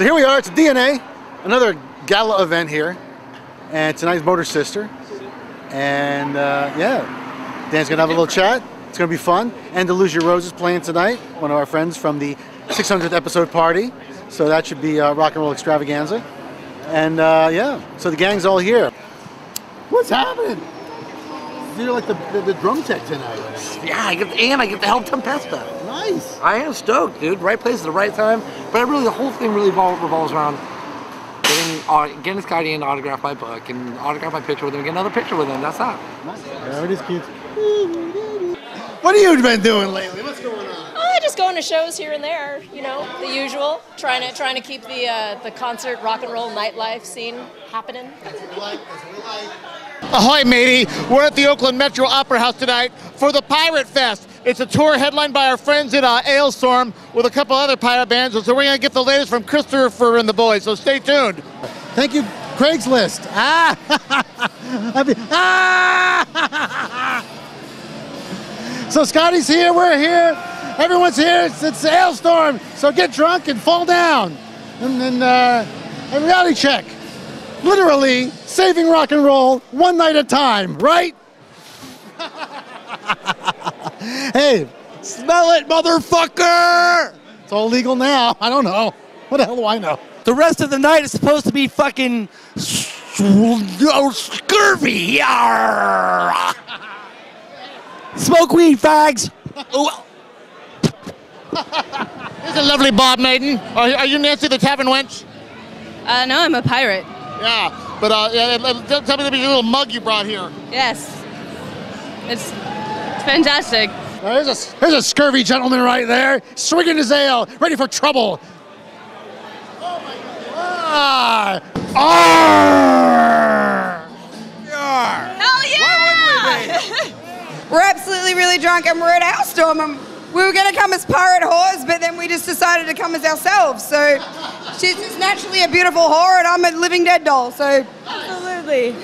So here we are, it's DNA, another gala event here. And tonight's Motor Sister. And uh, yeah, Dan's gonna have a little chat. It's gonna be fun. And Lose Your Roses playing tonight, one of our friends from the 600th episode party. So that should be uh, rock and roll extravaganza. And uh, yeah, so the gang's all here. What's happening? You're like the, the, the drum tech tonight. Yeah, I get and I get to help Tempesta. Nice. I am stoked, dude. Right place at the right time. But I really, the whole thing really revol- revolves around getting uh, getting this guy in to autograph my book and autograph my picture with him, and get another picture with him. That's that. There it is, kids. What have you been doing lately? What's going on? Oh, just going to shows here and there, you know, the usual. Trying to trying to keep the uh, the concert rock and roll nightlife scene happening. Ahoy, matey! We're at the Oakland Metro Opera House tonight for the Pirate Fest. It's a tour headlined by our friends at uh, Alestorm with a couple other pirate bands. So we're gonna get the latest from Christopher and the boys. So stay tuned. Thank you, Craigslist. Ah! Ah! so Scotty's here, we're here, everyone's here. It's, it's Alestorm, so get drunk and fall down. And then uh, a reality check. Literally saving rock and roll one night at a time, right? hey, smell it, motherfucker! It's all legal now. I don't know. What the hell do I know? The rest of the night is supposed to be fucking scurvy. Yarr. Smoke weed, fags. Oh, This is a lovely Bob Maiden. Are, are you Nancy the Tavern Wench? Uh, no, I'm a pirate. Yeah, but uh, yeah, uh, tell tell me the little mug you brought here. Yes. It's, it's fantastic. There's a, there's a scurvy gentleman right there, swinging his ale, ready for trouble. Oh my God. Ah! Arr! Hell yeah! we're absolutely really drunk and we're at Alestorm and we were going to come as pirate whores, but then we just decided to come as ourselves. So she's just naturally a beautiful whore and I'm a living dead doll. So absolutely.